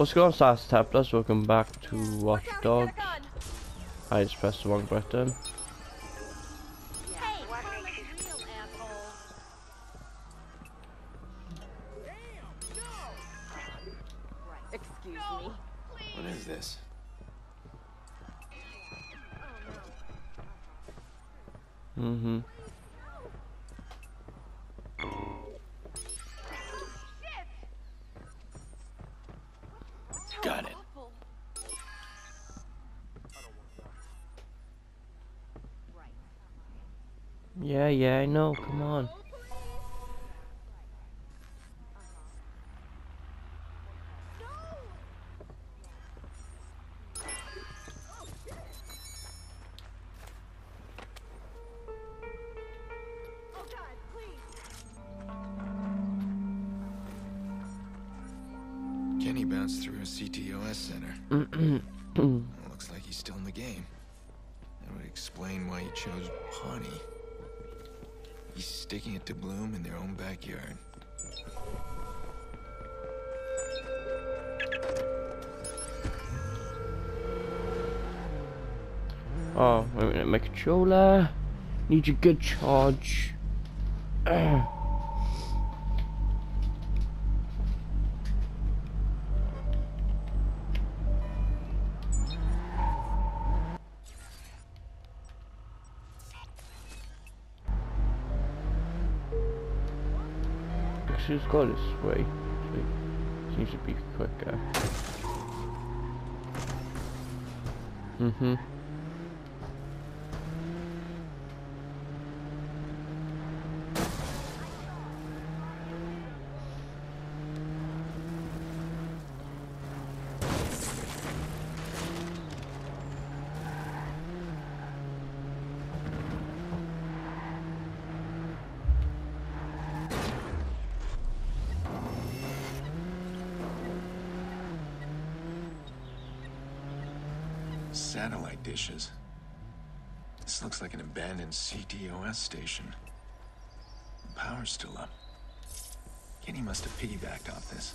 What's going on, Stars Templars? Welcome back to Watch Dogs. we got a gun. I just pressed the wrong button. Hey, Yeah, I know. Come on. Kenny bounced through a CTOS center. Looks like he's still in the game. That would explain why he chose Pawnee. He's sticking it to Blume in their own backyard. oh, wait a minute. My controller. Need a good charge. Ugh. She's go this way. She seems to be quicker. Mm-hmm. Satellite dishes. This looks like an abandoned CTOS station. The power's still up. Kenny must have piggybacked off this.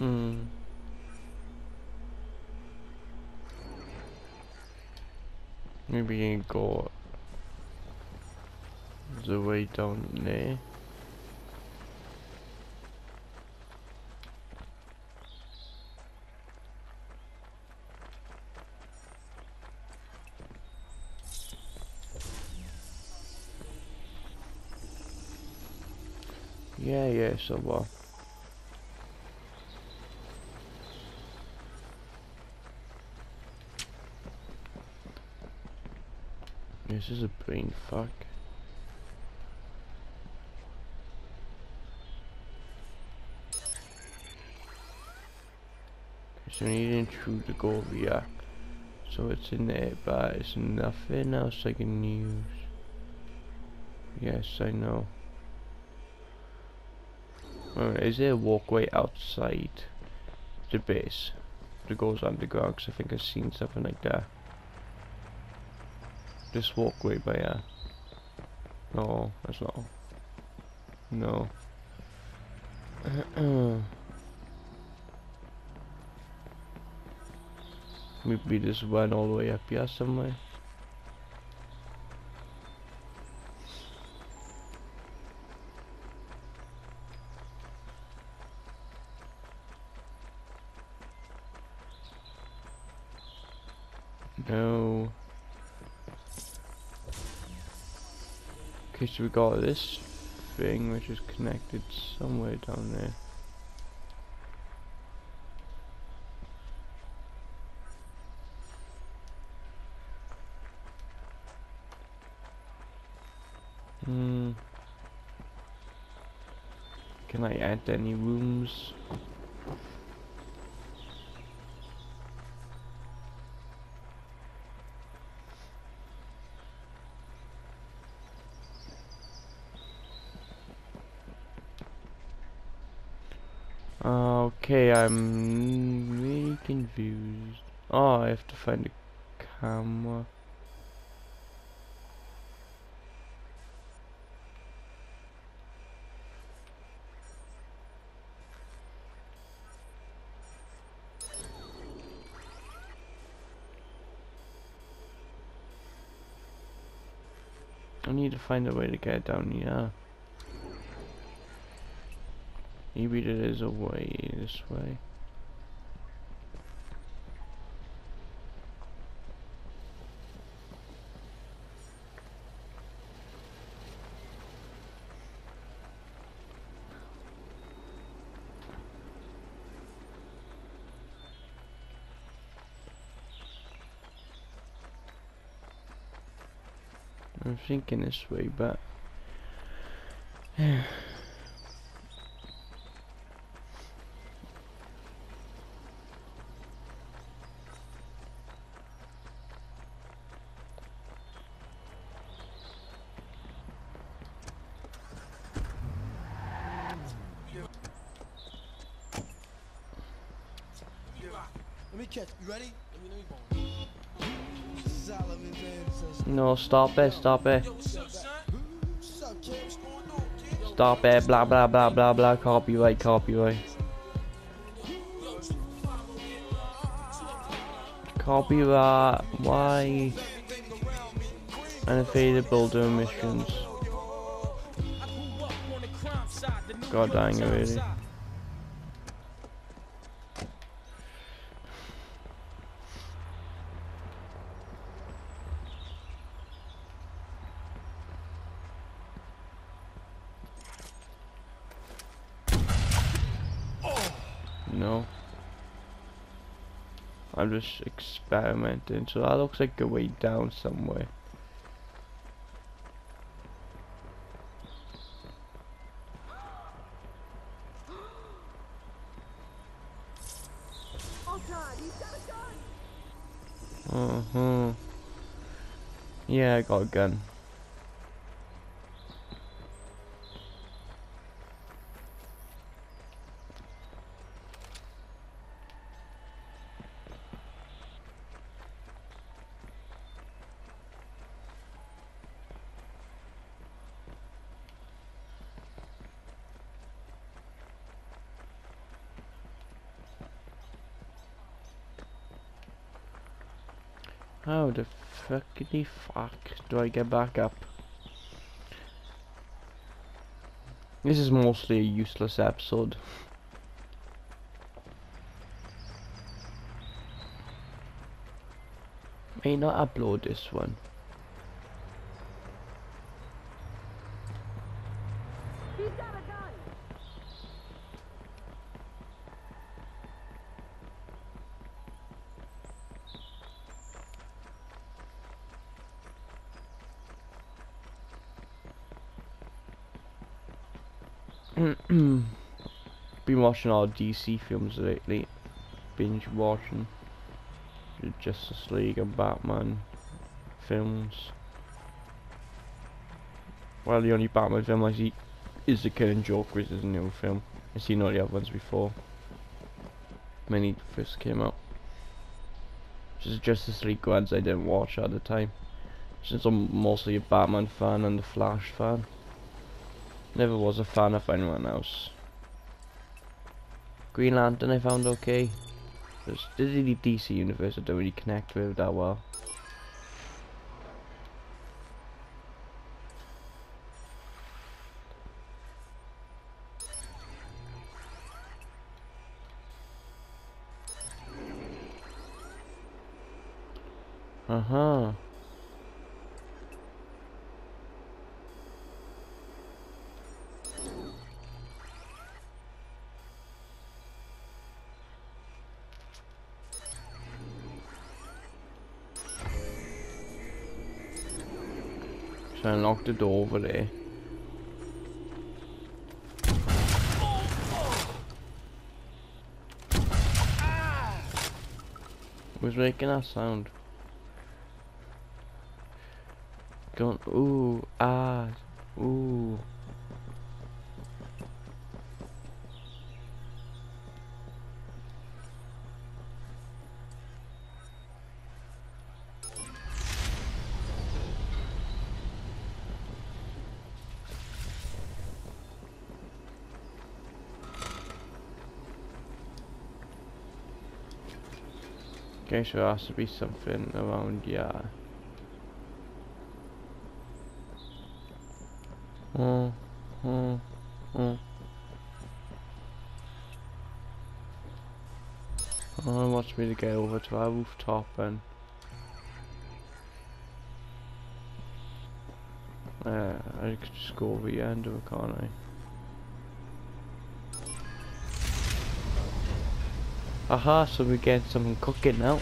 Hmm. Maybe you go the way down there. Yeah, yeah, so well. This is a brain fuck. So we need through the gold. So it's in there, but it's nothing else I can use. Yes, I know. Is there a walkway outside the base that goes underground? Because I think I've seen something like that. This walkway by uh No, that's not. No. Maybe this went all the way up here somewhere. No. Okay, so we got this thing which is connected somewhere down there. Hmm. Can I add any rooms? Okay, I'm really confused. Oh, I have to find a camera. I need to find a way to get down here. Maybe there is a way this way. I'm thinking this way, but no, stop it, stop it, stop it, blah blah blah blah blah, copyright, copyright. Copyright, why? Unavailable to emissions. God dang it, really. No. I'm just experimenting, so that looks like a way down somewhere. Uh-huh. Yeah, I got a gun. How the fuckity fuck do I get back up? This is mostly a useless episode. May not upload this one. He's got a gun! Been watching all DC films lately. Binge watching Justice League and Batman films. Well, the only Batman film I see is The Killing Joke, which is a new film. I've seen all the other ones before. Many first came out. Just Justice League ones I didn't watch at the time. Since I'm mostly a Batman fan and a Flash fan. Never was a fan of anyone else. Green Lantern I found okay. Just the DC universe I don't really connect with that well. Should I unlock the door over there? Who's making that sound? Don't. Ooh. Ah. Ooh. Okay, so there has to be something around yeah. Mm, mm, mm. Oh, oh, oh. Oh, wants me to get over to our rooftop and uh, I could just go over here and do it, can't I? Aha, so we get something cooking now.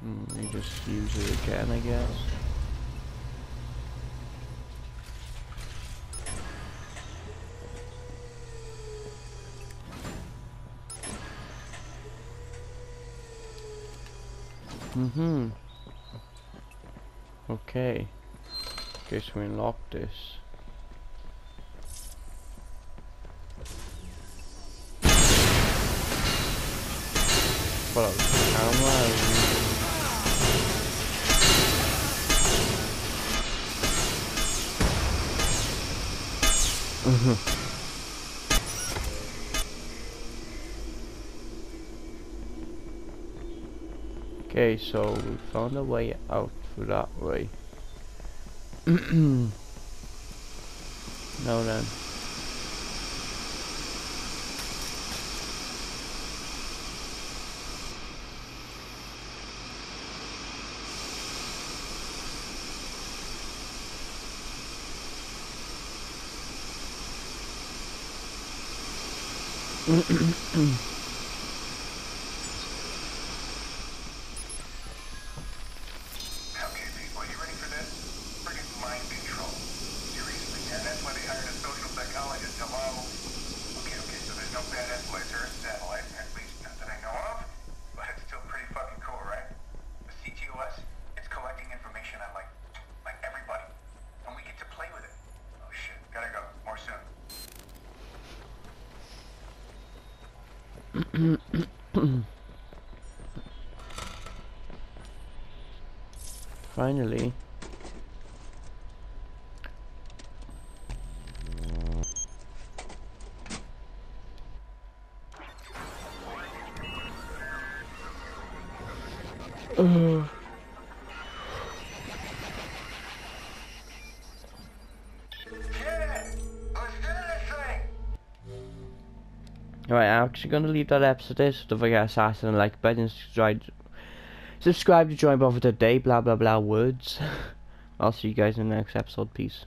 Hmm, you just use it again, I guess. Mm-hmm. Okay. Guess we unlock this. Okay, so we found a way out through that way. now then. Okay, okay, so there's no badass lights or satellite, at least not that I know of. But it's still pretty fucking cool, right? The CTOS, it's collecting information on like, like everybody. And we get to play with it. Oh shit, gotta go. More soon. Finally. Ugh. Yeah! Let's do this thing! Right, I'm actually going to leave that episode there, so don't forget assassin and like button, subscribe, subscribe to join over today, blah blah blah words. I'll see you guys in the next episode, peace.